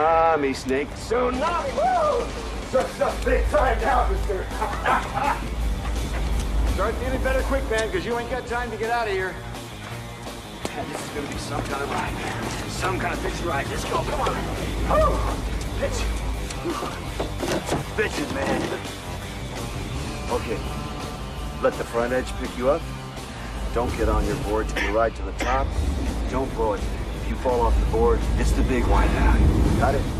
Tsunami, Snake. Tsunami! Woo! Just a big time now, mister. Start feeling better quick, man, because you ain't got time to get out of here. Man, this is gonna be some kind of ride, man. Some kind of bitch ride. Let's go, come on. Woo! Bitch. Bitches, man. Okay. Let the front edge pick you up. Don't get on your board till you ride to the top. Don't blow it. You fall off the board, it's the big wipeout. Got it?